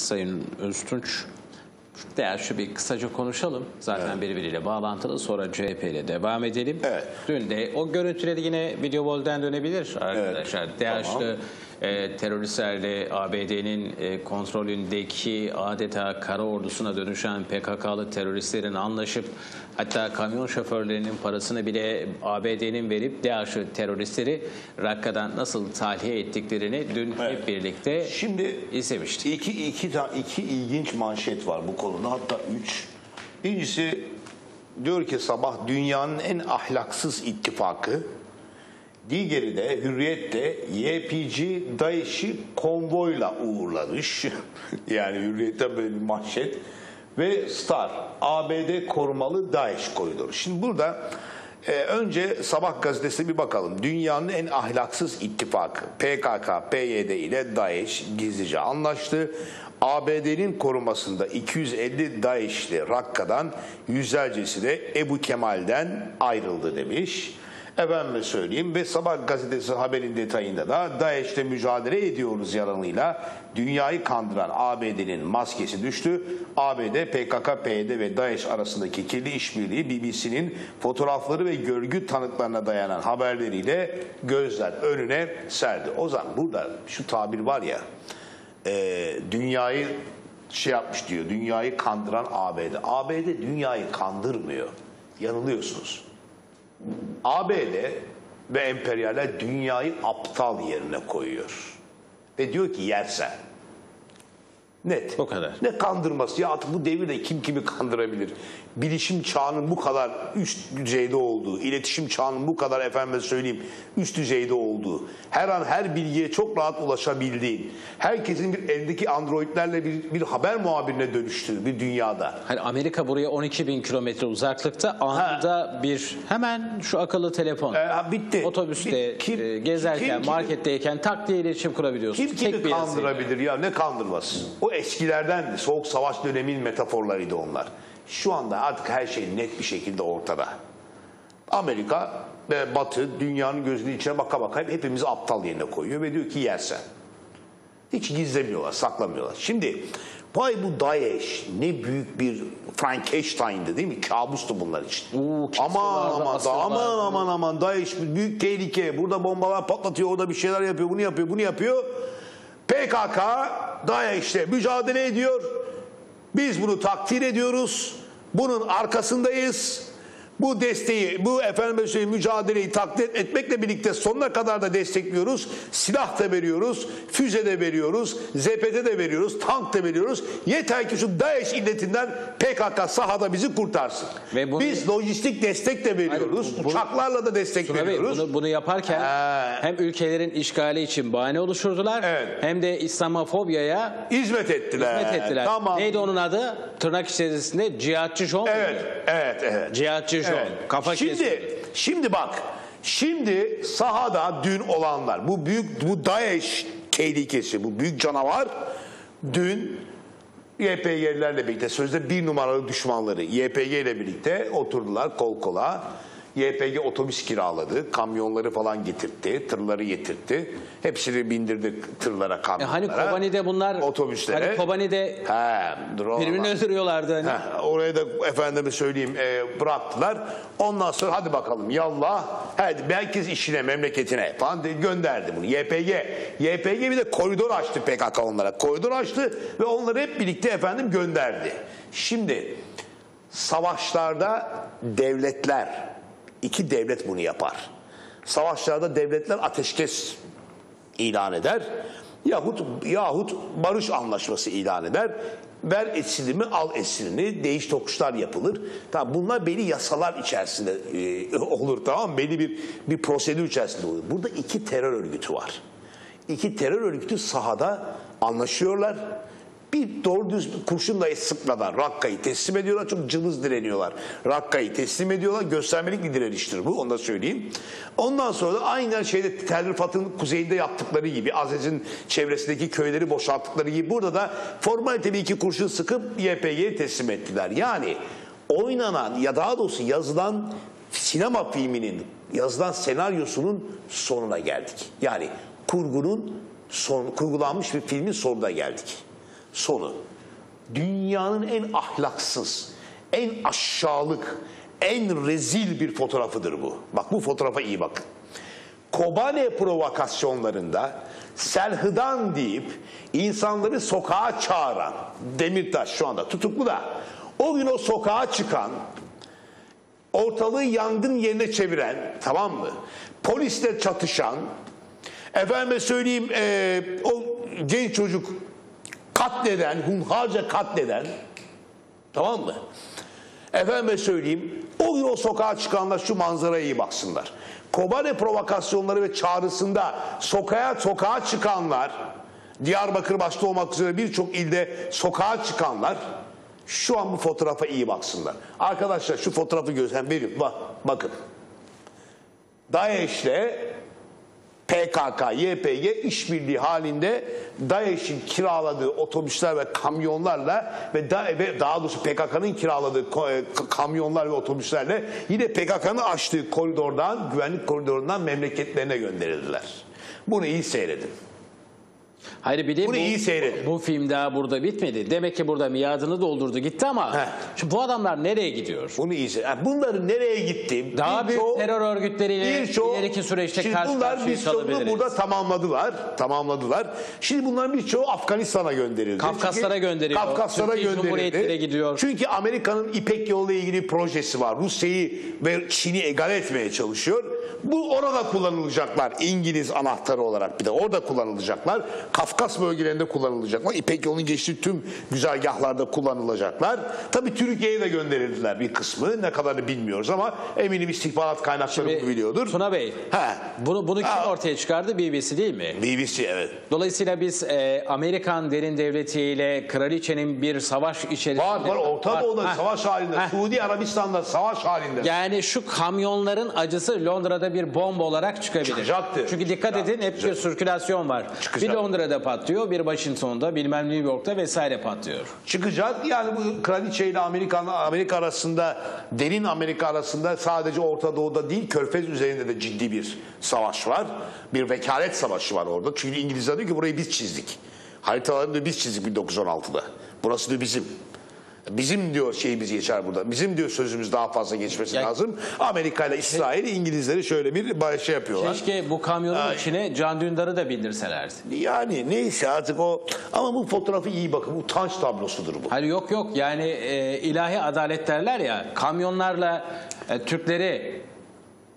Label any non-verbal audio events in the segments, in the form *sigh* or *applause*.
Sayın Öztunç. Değer şu bir kısaca konuşalım. Zaten birbiriyle bağlantılı. Sonra CHP ile devam edelim. Evet. Dün de o görüntüleri yine video bolden dönebilir arkadaşlar. DAEŞ'lı Tamam. E, teröristlerle ABD'nin e, kontrolündeki adeta kara ordusuna dönüşen PKK'lı teröristlerin anlaşıp hatta kamyon şoförlerinin parasını bile ABD'nin verip DAEŞ'lı teröristleri Rakka'dan nasıl tahliye ettiklerini dün hep birlikte Şimdi izlemiştik. iki, iki, iki ilginç manşet var bu konuda hatta üç. Birincisi diyor ki sabah dünyanın en ahlaksız ittifakı. Diğeri de Hürriyet'te YPG DAEŞ'i konvoyla uğurlamış. *laughs* yani Hürriyet'te böyle bir manşet. Ve Star ABD korumalı DAEŞ koridoru. Şimdi burada e, önce Sabah gazetesi bir bakalım. Dünyanın en ahlaksız ittifakı PKK, PYD ile DAEŞ gizlice anlaştı. ABD'nin korumasında 250 DAEŞ'li Rakka'dan yüzlercesi de Ebu Kemal'den ayrıldı demiş. Efendime söyleyeyim ve Sabah gazetesi haberin detayında da DAEŞ'le mücadele ediyoruz yalanıyla dünyayı kandıran ABD'nin maskesi düştü. ABD, PKK, PYD ve DAEŞ arasındaki kirli işbirliği BBC'nin fotoğrafları ve görgü tanıklarına dayanan haberleriyle gözler önüne serdi. O zaman burada şu tabir var ya e, dünyayı şey yapmış diyor dünyayı kandıran ABD. ABD dünyayı kandırmıyor. Yanılıyorsunuz. ABD ve emperyaller dünyayı aptal yerine koyuyor. Ve diyor ki yersen. Net. O kadar. Ne kandırması ya artık bu devirde kim kimi kandırabilir? Bilişim çağının bu kadar üst düzeyde olduğu, iletişim çağının bu kadar efendime söyleyeyim üst düzeyde olduğu, her an her bilgiye çok rahat ulaşabildiğin, herkesin bir eldeki androidlerle bir, bir haber muhabirine dönüştüğü bir dünyada. Hani Amerika buraya 12 bin kilometre uzaklıkta anında bir hemen şu akıllı telefon. E, bitti. Otobüste Bit- kim- e, gezerken, kim- kim- marketteyken tak diye iletişim kurabiliyorsun. Kim kimi bir yazıyla. kandırabilir ya ne kandırması? O eskilerden soğuk savaş döneminin metaforlarıydı onlar. Şu anda artık her şey net bir şekilde ortada. Amerika ve Batı dünyanın gözünün içine baka baka hepimizi aptal yerine koyuyor ve diyor ki yersen. Hiç gizlemiyorlar, saklamıyorlar. Şimdi vay bu Daesh ne büyük bir Frankenstein'dı değil mi? Kabustu bunlar için. Oo, aman aman da, aman aman aman Daesh büyük tehlike. Burada bombalar patlatıyor, orada bir şeyler yapıyor, bunu yapıyor, bunu yapıyor. PKK DAEŞ'le mücadele ediyor. Biz bunu takdir ediyoruz. Bunun arkasındayız. Bu desteği, bu efendim mücadeleyi takdir etmekle birlikte sonuna kadar da destekliyoruz. Silah da veriyoruz, füze de veriyoruz, ZPT de veriyoruz, tank da veriyoruz. Yeter ki şu DAEŞ illetinden PKK sahada bizi kurtarsın. Ve bunu- Biz lojistik destek de veriyoruz. Hayır, bunu- Uçaklarla da destek Bey, veriyoruz. bunu, bunu yaparken Ee. hem ülkelerin işgali için bahane oluşturdular Evet. hem de İslamofobiyaya Hizmet ettiler. hizmet ettiler. Tamam. Neydi onun adı? Tırnak içerisinde cihatçı John. Evet, evet, evet. Cihatçı John. Evet. Kafa şimdi, kesiyordu. şimdi bak, şimdi sahada dün olanlar, bu büyük, bu DAEŞ tehlikesi, bu büyük canavar dün YPG'lerle birlikte sözde bir numaralı düşmanları YPG ile birlikte oturdular kol kola. YPG otobüs kiraladı, kamyonları falan getirtti, tırları getirtti. Hepsini bindirdi tırlara, E kamyonlara. hani Kobani'de bunlar otobüslere. hani Kobani'de He, birbirini öldürüyorlardı hani. Oraya da efendime söyleyeyim e, bıraktılar. Ondan sonra hadi bakalım yallah. Hadi herkes işine memleketine falan de, gönderdi bunu. YPG. YPG bir de koridor açtı PKK onlara. Koridor açtı ve onları hep birlikte efendim gönderdi. Şimdi savaşlarda devletler iki devlet bunu yapar. Savaşlarda devletler ateşkes ilan eder. Yahut yahut barış anlaşması ilan eder. Ver esirimi al esirini değiş tokuşlar yapılır. Tamam bunlar belli yasalar içerisinde e, *laughs* olur tamam? Belli bir bir prosedür içerisinde olur. Burada iki terör örgütü var. İki terör örgütü sahada anlaşıyorlar. Bir doğru düz kurşun dahi sıkmadan Rakka'yı teslim ediyorlar. Çok cılız direniyorlar. Rakka'yı teslim ediyorlar. Göstermelik bir direniştir bu. Onu da söyleyeyim. Ondan sonra da aynen şeyde Tel Rifat'ın kuzeyinde yaptıkları gibi Azez'in çevresindeki köyleri boşalttıkları gibi burada da formalite bir iki kurşun sıkıp YPG'ye teslim ettiler. Yani oynanan ya daha doğrusu yazılan sinema filminin yazılan senaryosunun sonuna geldik. Yani kurgunun son, kurgulanmış bir filmin sonuna geldik. Sonu. Dünyanın en ahlaksız, en aşağılık, en rezil bir fotoğrafıdır bu. Bak bu fotoğrafa iyi bakın. Kobane provokasyonlarında Selhıdan deyip insanları sokağa çağıran Demirtaş şu anda tutuklu da o gün o sokağa çıkan ortalığı yangın yerine çeviren tamam mı? Polisle çatışan efendime söyleyeyim eee, o genç çocuk katleden, hunharca katleden tamam mı? Efendime söyleyeyim o gün sokağa çıkanlar şu manzaraya iyi baksınlar. Kobane provokasyonları ve çağrısında sokağa sokağa çıkanlar Diyarbakır başta olmak üzere birçok ilde sokağa çıkanlar şu an bu fotoğrafa iyi baksınlar. Arkadaşlar şu fotoğrafı gözlem verin. Bak, bakın. DAEŞ'le PKK, YPG işbirliği halinde DAEŞ'in kiraladığı otobüsler ve kamyonlarla ve, da, ve daha doğrusu PKK'nın kiraladığı e, kamyonlar ve otobüslerle yine PKK'nın açtığı koridordan, güvenlik koridorundan memleketlerine gönderildiler. Bunu iyi seyredin. Hayır bir de Bunu bu, iyi seyredin. bu film daha burada bitmedi. Demek ki burada miadını doldurdu gitti ama Heh. şimdi bu adamlar nereye gidiyor? Bunu iyi seyredin. Yani bunların nereye gitti? Daha büyük birçoğu- terör örgütleriyle birçoğu- ileriki süreçte Şimdi karşı bunlar birçoğunu kalabiliriz. burada tamamladılar. Tamamladılar. Şimdi bunların birçoğu Afganistan'a gönderildi. Kafkaslara gönderiliyor. Kafkaslara gönderildi. Gidiyor. Çünkü Amerika'nın İpek yolu ile ilgili projesi var. Rusya'yı ve Çin'i egale etmeye çalışıyor. Bu orada kullanılacaklar. İngiliz anahtarı olarak bir de orada kullanılacaklar. Kafkas bölgelerinde kullanılacaklar. İpek yolunun geçtiği tüm güzergahlarda kullanılacaklar. Tabii Türkiye'ye de gönderildiler bir kısmı. Ne kadarını bilmiyoruz ama eminim istihbarat kaynakları bunu biliyordur. Tuna Bey, He. bunu, bunu kim Ha. ortaya çıkardı? BBC değil mi? BBC evet. Dolayısıyla biz e, Amerikan derin devletiyle kraliçenin bir savaş içerisinde... Var var Orta. Doğu'da Ha. savaş halinde. Ha. Suudi Arabistan'da savaş halinde. Yani şu kamyonların acısı Londra'da bir bomba olarak çıkabilir. Çıkacaktı. Çünkü dikkat edin hep bir sirkülasyon var. Çıkacak. Bir Londra'da patlıyor, bir Washington'da, bilmem New York'ta vesaire patlıyor. çıkacak. Yani bu kraliçe ile Amerika, Amerika arasında derin Amerika arasında sadece Orta Doğu'da değil Körfez üzerinde de ciddi bir savaş var. Bir vekalet savaşı var orada. Çünkü İngilizler diyor ki burayı biz çizdik. Haritalarını biz çizdik 1916'da. Burası da bizim. Bizim diyor şeyimiz geçer burada. Bizim diyor sözümüz daha fazla geçmesi Ya- lazım. Amerika ile İsrail İngilizleri şöyle bir şey yapıyorlar. Keşke bu kamyonun Ay. içine Can Dündar'ı da bindirselerdi. Yani neyse artık o ama bu fotoğrafı iyi bakın. Utanç tablosudur bu. Hayır yok yok yani e, ilahi adalet derler ya kamyonlarla e, Türkleri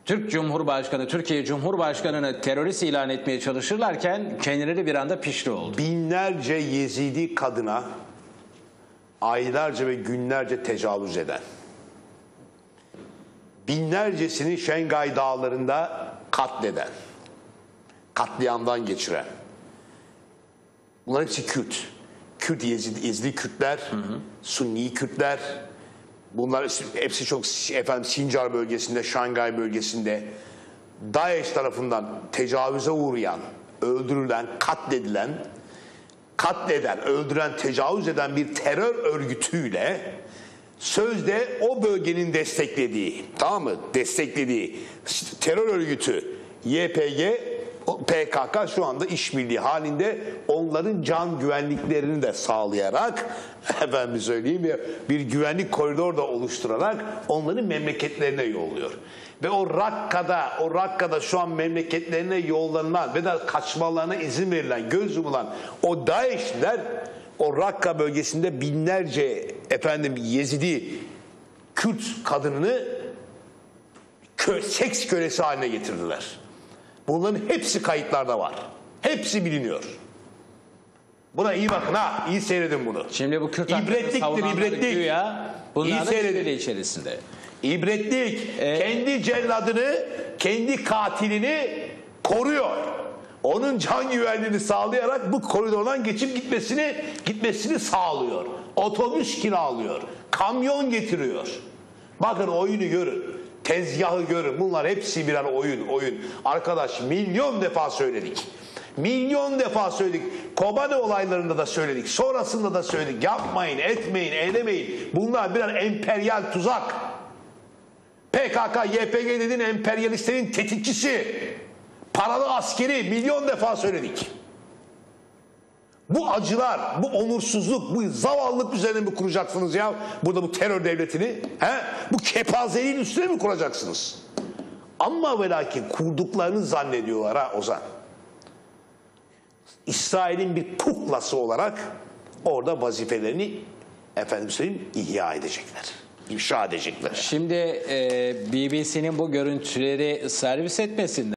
Türk Cumhurbaşkanı, Türkiye Cumhurbaşkanı'nı terörist ilan etmeye çalışırlarken kendileri bir anda pişti oldu. binlerce Yezidi kadına aylarca ve günlerce tecavüz eden, binlercesini Şengay dağlarında katleden, katliamdan geçiren, bunlar hepsi Kürt. Kürt Yezidi, Yezidi Kürtler, Sunni Kürtler, bunlar hepsi çok efendim Sincar bölgesinde, Şangay bölgesinde DAEŞ tarafından tecavüze uğrayan, öldürülen, katledilen, katleden, öldüren, tecavüz eden bir terör örgütüyle sözde o bölgenin desteklediği, tamam mı? Desteklediği terör örgütü YPG, PKK şu anda işbirliği halinde onların can güvenliklerini de sağlayarak *laughs* efendim söyleyeyim ya bir güvenlik koridoru da oluşturarak onları memleketlerine yolluyor. Ve o Rakka'da, o Rakka'da şu an memleketlerine yollanan ve da kaçmalarına izin verilen, göz yumulan o DAEŞ'ler o Rakka bölgesinde binlerce efendim Yezidi Kürt kadınını kö, seks kölesi haline getirdiler. Bunların hepsi kayıtlarda var. Hepsi biliniyor. Buna iyi bakın ha, iyi seyredin bunu. Şimdi bu Kürt İbretliktir, ibretlik. güya İyi bunlar da seyredin. içerisinde. İbretlik. Ee, kendi celladını, kendi katilini koruyor. Onun can güvenliğini sağlayarak bu koridordan geçip gitmesini gitmesini sağlıyor. Otobüs kiralıyor. Kamyon getiriyor. Bakın oyunu görün. Tezgahı görün. Bunlar hepsi birer oyun, oyun. Arkadaş milyon defa söyledik. Milyon defa söyledik. Kobane olaylarında da söyledik. Sonrasında da söyledik. Yapmayın, etmeyin, eylemeyin. Bunlar birer emperyal tuzak. PKK, YPG dediğin emperyalistlerin tetikçisi. Paralı askeri milyon defa söyledik. Bu acılar, bu onursuzluk, bu zavallılık üzerine mi kuracaksınız ya? Burada bu terör devletini, he? Bu kepazeliğin üstüne mi kuracaksınız? Ama ve lakin kurduklarını zannediyorlar ha Ozan. İsrail'in bir kuklası olarak orada vazifelerini efendim söyleyeyim ihya edecekler. İfşa edecekler. Şimdi e, BBC'nin bu görüntüleri servis etmesinden